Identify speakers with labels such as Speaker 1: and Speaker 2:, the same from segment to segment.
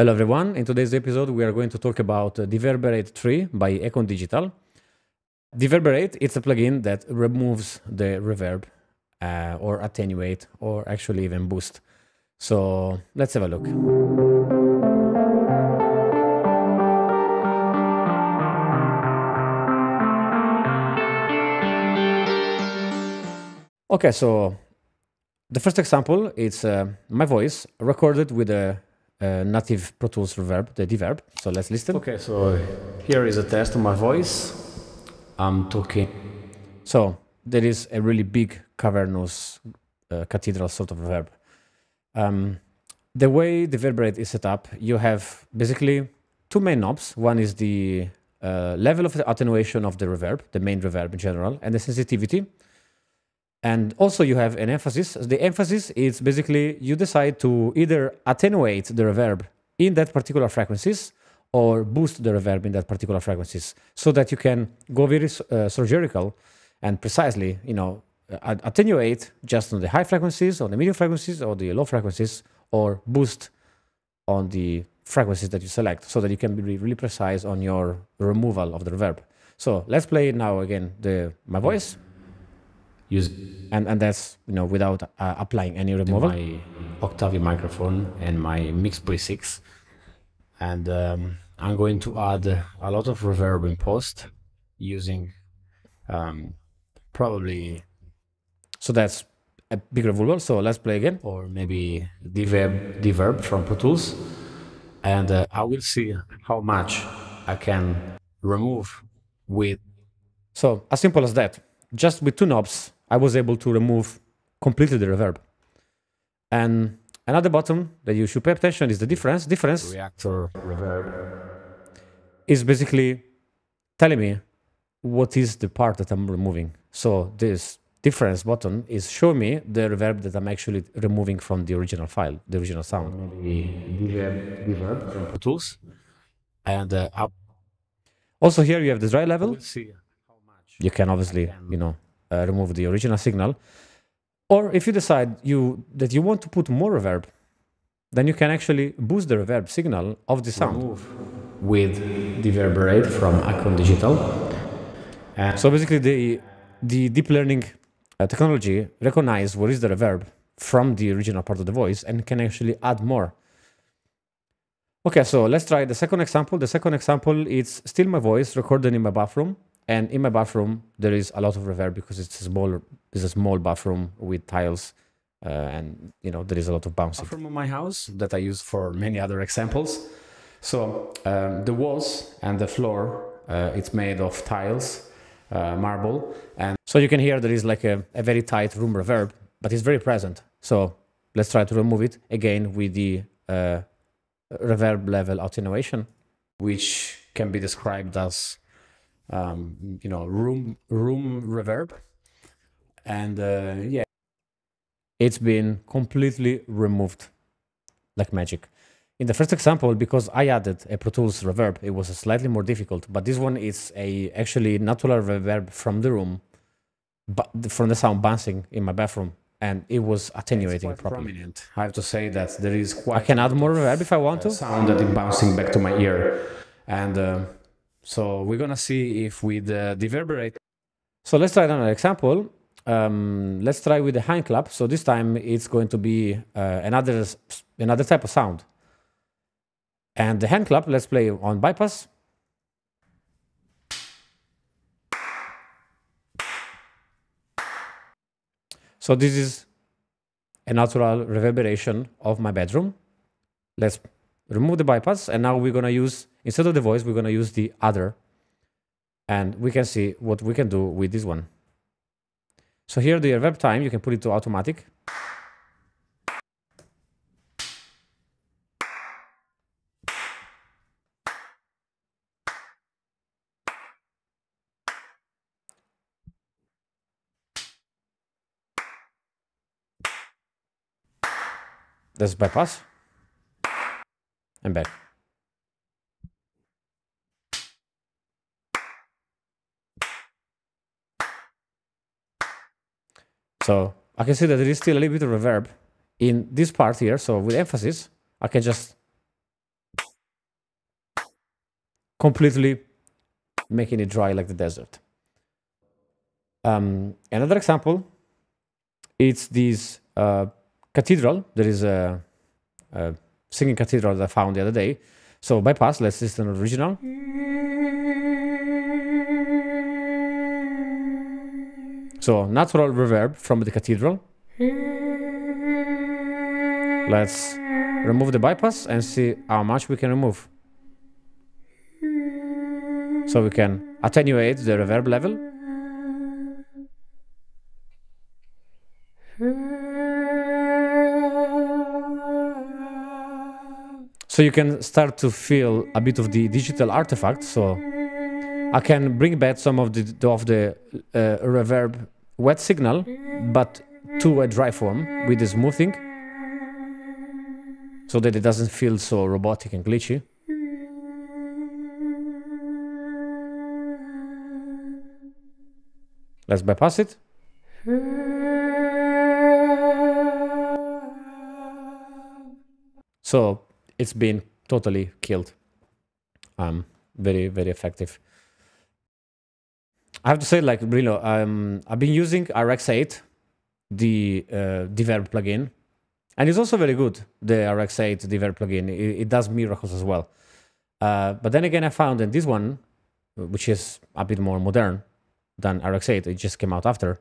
Speaker 1: Hello everyone, in today's episode we are going to talk about uh, Deverberate 3 by Acon Digital. Deverberate, it's a plugin that removes the reverb uh, or attenuate or actually even boost. So let's have a look. Okay, so the first example is uh, my voice recorded with a, a, native Pro Tools reverb, the D-Verb. So let's listen. Okay, so here is a test of my voice. I'm talking. So there is a really big cavernous uh, cathedral sort of reverb. Um, the way the Deverberate is set up, you have basically two main knobs. One is the uh, level of the attenuation of the reverb, the main reverb in general, and the sensitivity. And also you have an emphasis. The emphasis is basically you decide to either attenuate the reverb in that particular frequencies or boost the reverb in that particular frequencies so that you can go very uh, surgical and precisely, you know, attenuate just on the high frequencies, on the medium frequencies, or the low frequencies, or boost on the frequencies that you select so that you can be really precise on your removal of the reverb. So let's play now again the my voice use and and that's you know without uh, applying any removal.
Speaker 2: My Oktava microphone and my MixPre-6, and um, I'm going to add a lot of reverb in post using um, probably.
Speaker 1: So that's a big removal. So let's play again.
Speaker 2: Or maybe D-Verb, D-Verb from Pro Tools, and uh, I will see how much I can remove with.
Speaker 1: So as simple as that, just with two knobs I was able to remove completely the reverb. And another button that you should pay attention is the difference. Difference
Speaker 2: reactor reverb
Speaker 1: is basically telling me what is the part that I'm removing. So this difference button is showing me the reverb that I'm actually removing from the original file, the original sound.
Speaker 2: Maybe reverb, reverb from Pro Tools. And uh,
Speaker 1: also here you have the dry level. You can obviously, you know, uh, remove the original signal. Or if you decide you that you want to put more reverb, then you can actually boost the reverb signal of the sound. Remove
Speaker 2: with Deverberate from Acon Digital.
Speaker 1: And so basically the, the deep learning uh, technology recognize what is the reverb from the original part of the voice and can actually add more. Okay, so let's try the second example. The second example is still my voice recorded in my bathroom and in my bathroom, there is a lot of reverb because it's a small, it's a small bathroom with tiles, uh, and you know there is a lot of bouncing.
Speaker 2: From my house that I use for many other examples. So um, the walls and the floor, uh, it's made of tiles, uh, marble, and
Speaker 1: so you can hear there is like a, a very tight room reverb, but it's very present. So let's try to remove it again with the uh, reverb level attenuation,
Speaker 2: which can be described as um, you know, room room reverb, and uh, yeah,
Speaker 1: it's been completely removed like magic. In the first example, because I added a Pro Tools reverb, it was slightly more difficult. But this one is a actually natural reverb from the room, but from the sound bouncing in my bathroom, and it was attenuating properly.
Speaker 2: Prominent. I have to say that there is quite.
Speaker 1: I can add more reverb if I want to.
Speaker 2: Sound that is bouncing back to my ear, and. Uh, so we're gonna see if with the Deverberate.
Speaker 1: So let's try another example. Um, let's try with the hand clap. So this time it's going to be uh, another another type of sound. And the hand clap, let's play on bypass. So this is a natural reverberation of my bedroom. Let's remove the bypass, and now we're gonna use Instead of the voice, we're going to use the other. And we can see what we can do with this one. So here the reverb time, you can put it to automatic. That's bypass and back. So I can see that there is still a little bit of reverb in this part here. So with emphasis, I can just completely making it dry like the desert. Um, another example, it's this uh, cathedral. There is a, a, singing cathedral that I found the other day. So bypass, let's listen to the original. So natural reverb from the cathedral. Let's remove the bypass and see how much we can remove. So we can attenuate the reverb level. So you can start to feel a bit of the digital artifact. So I can bring back some of the of the uh, reverb wet signal, but to a dry form with the smoothing, so that it doesn't feel so robotic and glitchy. Let's bypass it. So it's been totally killed. Um, very, very effective. I have to say, like, really, um, I've been using RX8, the uh, plugin, and it's also very good, the RX8 Deverb plugin. It, it does miracles as well. Uh, but then again, I found that this one, which is a bit more modern, than RX8. It just came out after.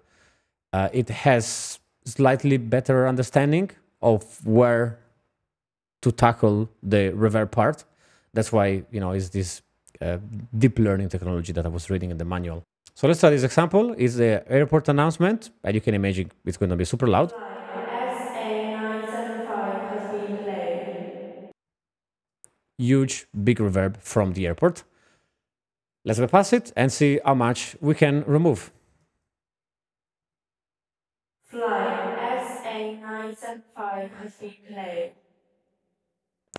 Speaker 1: Uh, it has slightly better understanding of where to tackle the reverb part. That's why you know is this uh, deep learning technology that I was reading in the manual. So let's try this example. It's the airport announcement, and you can imagine it's going to be super loud. Huge, big reverb from the airport. Let's bypass it and see how much we can remove.
Speaker 3: Fly SA975 has been played.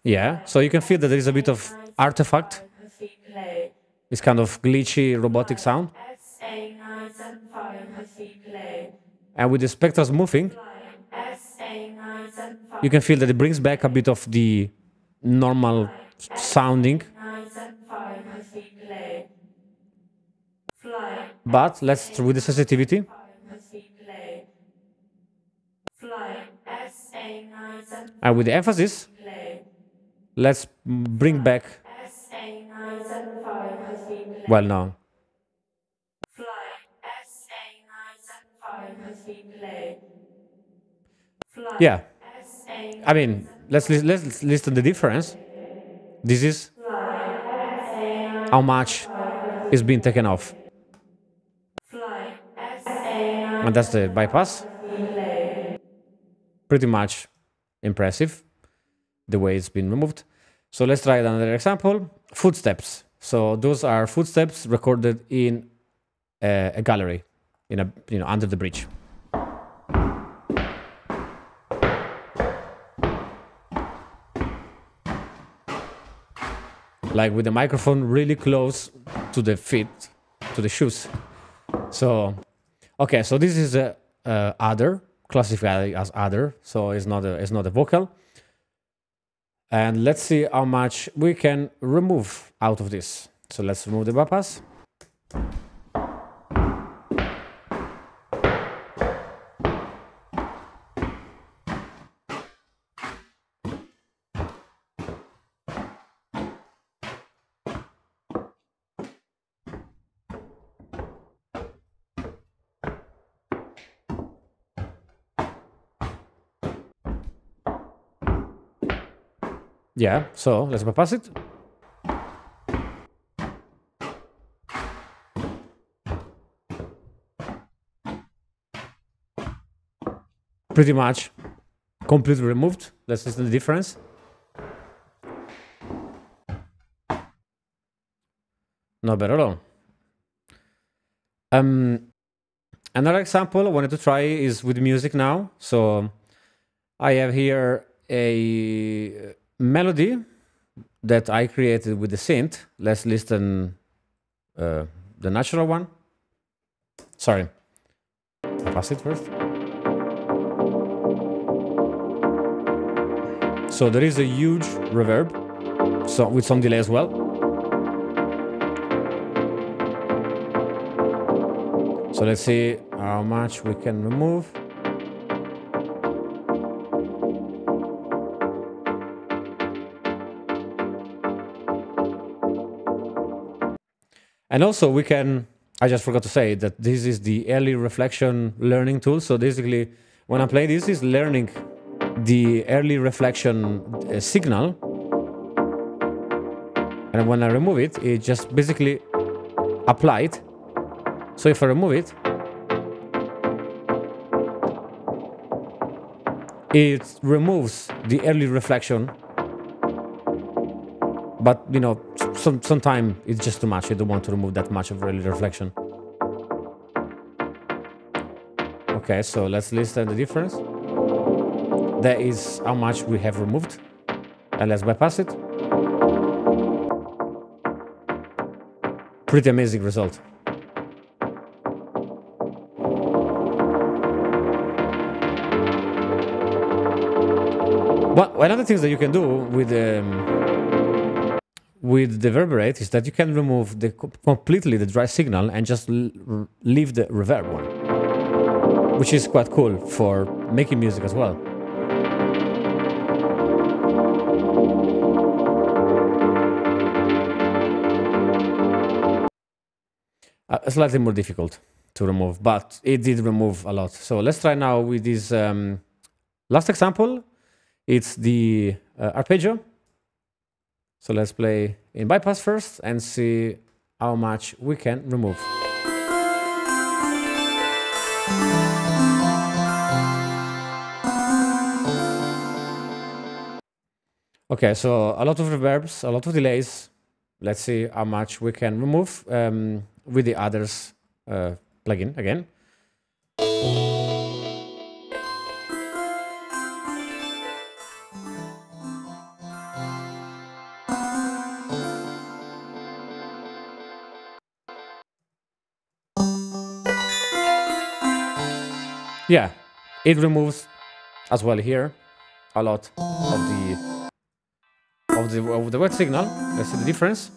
Speaker 1: Yeah, so you can feel that there is a bit of artifact. This kind of glitchy robotic sound. And with the spectral smoothing, you can feel that it brings back a bit of the normal sounding But let's with the sensitivity. And with the emphasis, let's bring back. Well, no. Yeah. I mean, let's let's listen the difference. This is how much is being taken off. And that's the bypass. Pretty much impressive the way it's been removed. So let's try another example. Footsteps. So those are footsteps recorded in a, a gallery, in a you know under the bridge. Like with the microphone really close to the feet, to the shoes. So Okay, so this is a, a other classified as other, so it's not a it's not a vocal. And let's see how much we can remove out of this. So let's remove the bypass. Yeah, so let's bypass it. Pretty much completely removed. Let's listen the difference. Not bad at all. Um, another example I wanted to try is with music now. So I have here a melody that I created with the synth. Let's listen uh, the natural one. Sorry, pass it first. So there is a huge reverb, so with some delay as well. So let's see how much we can remove. And also we can, I just forgot to say that this is the early reflection learning tool. So basically when I play this is learning the early reflection uh, signal. And when I remove it, it just basically applied. So if I remove it, it removes the early reflection but you know some sometimes it's just too much. You don't want to remove that much of early reflection. Okay so let's listen the difference. That is how much we have removed and let's bypass it. Pretty amazing result. Well, one of the things that you can do with um, with the reverberate is that you can remove the completely the dry signal and just leave the reverb one, which is quite cool for making music as well. Uh, slightly more difficult to remove, but it did remove a lot. So let's try now with this um, last example it's the uh, arpeggio. So let's play in bypass first and see how much we can remove. Okay, so a lot of reverbs, a lot of delays. Let's see how much we can remove um, with the others uh, plugin again. Yeah, it removes as well here a lot of the of the of the wet signal. Let's see the difference.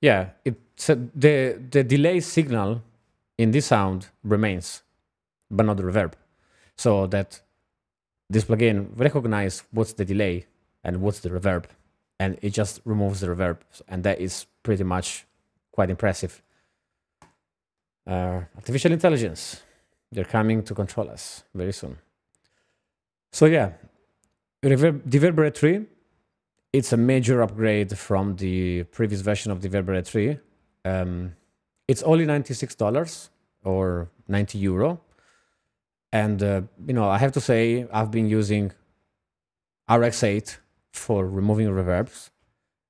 Speaker 1: Yeah, it so the the delay signal in this sound remains, but not the reverb. So that this plugin recognize what's the delay and what's the reverb, and it just removes the reverb, and that is pretty much quite impressive. Uh, artificial intelligence, they're coming to control us very soon. So yeah, reverb, Deverberate 3 it's a major upgrade from the previous version of the Deverberate 3. Um, it's only $96 or 90 euro. And, uh, you know, I have to say, I've been using RX8 for removing reverbs.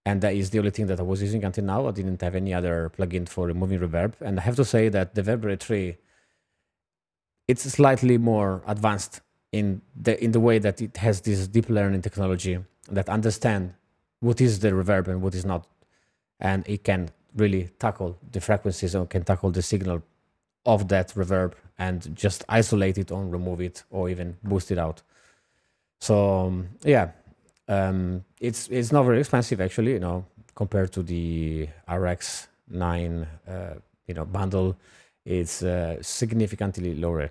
Speaker 1: And that is the only thing that I was using until now. I didn't have any other plugin for removing reverb. And I have to say that the Deverberate 3, it's slightly more advanced in the, in the way that it has this deep learning technology that understand what is the reverb and what is not. And it can really tackle the frequencies or can tackle the signal of that reverb and just isolate it or remove it or even boost it out. So um, yeah, um, it's it's not very expensive actually, you know, compared to the RX nine uh, you know bundle. It's uh, significantly lower.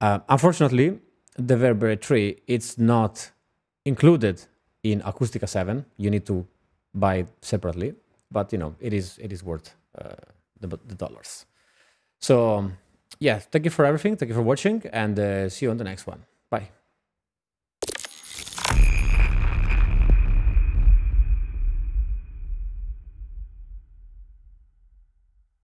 Speaker 1: Uh, unfortunately, the Deverberate 3 it's not included in Acoustica 7. You need to buy it separately, but you know it is it is worth uh, the, the dollars. So um, yeah, thank you for everything. Thank you for watching, and uh, see you on the next one. Bye.